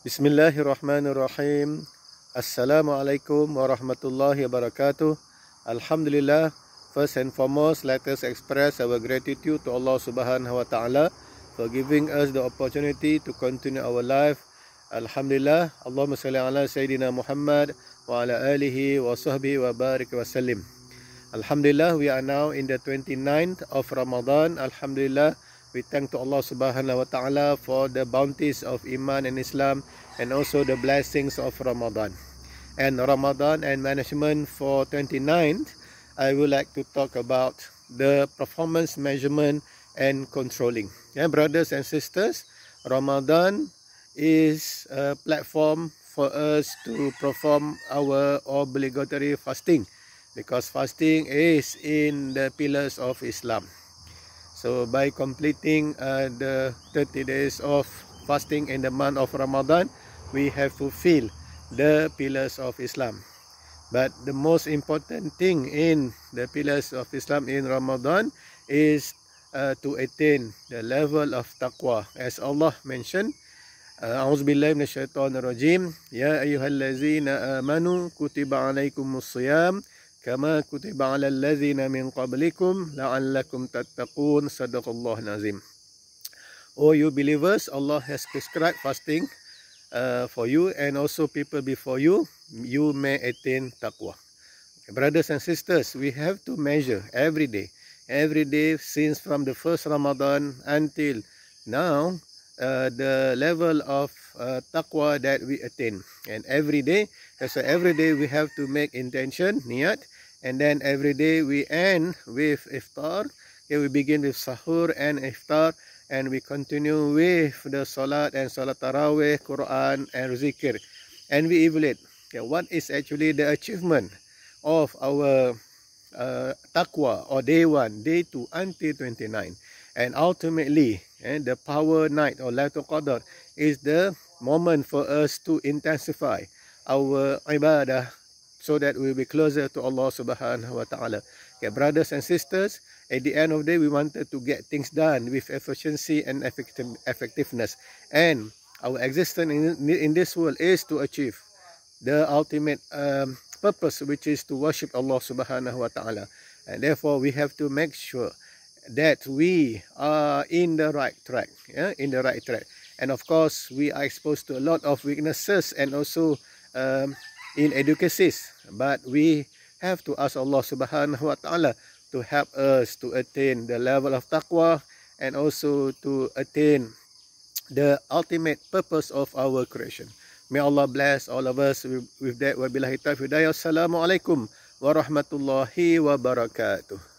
Bismillahirrahmanirrahim. Assalamualaikum warahmatullahi wabarakatuh. Alhamdulillah. First and foremost, let us express our gratitude to Allah Subhanahu wa taala for giving us the opportunity to continue our life. Alhamdulillah. Allahumma salli ala sayyidina Muhammad wa ala alihi wa sahbihi wa barik wa sallim. Alhamdulillah, we are now in the 29th of Ramadan. Alhamdulillah. We thank to Allah Subhanahu Wa Taala for the bounties of iman and Islam and also the blessings of Ramadan. And Ramadan and management for 29th, I would like to talk about the performance measurement and controlling. Yeah, brothers and sisters, Ramadan is a platform for us to perform our obligatory fasting because fasting is in the pillars of Islam. So by completing uh, the 30 days of fasting in the month of Ramadan, we have fulfilled the pillars of Islam. But the most important thing in the pillars of Islam in Ramadan is uh, to attain the level of taqwa. As Allah mentioned, أعوذ بالله من الشيطان الرجيم يا أيها الذين آمنوا كتب عليكم الصيام كما كتب على الذين من قبلكم لعلكم تتقون صدق الله نازم O you believers, Allah has prescribed fasting uh, for you and also people before you, you may attain taqwa. Brothers and sisters, we have to measure every day. Every day since from the first Ramadan until now, uh, the level of uh, taqwa that we attain. And every day so every day we have to make intention niyat and then every day we end with iftar. Okay, we begin with sahur and iftar. And we continue with the salat and salat tarawih quran and zikir. And we evaluate okay, what is actually the achievement of our uh, taqwa or day 1 day 2 until 29 and ultimately and the power night or Lailatul Qadr is the moment for us to intensify our ibadah so that we will be closer to Allah Subhanahu Wa Taala. Okay, brothers and sisters, at the end of the day, we wanted to get things done with efficiency and effective, effectiveness. And our existence in, in this world is to achieve the ultimate um, purpose, which is to worship Allah Subhanahu Wa Taala. And therefore, we have to make sure that we are in the right track, yeah, in the right track. And of course, we are exposed to a lot of weaknesses and also um, inadequacies. But we have to ask Allah Subhanahu Wa Taala to help us to attain the level of taqwa and also to attain the ultimate purpose of our creation. May Allah bless all of us with, with that. Wabillahi taufiq. Assalamualaikum warahmatullahi wabarakatuh.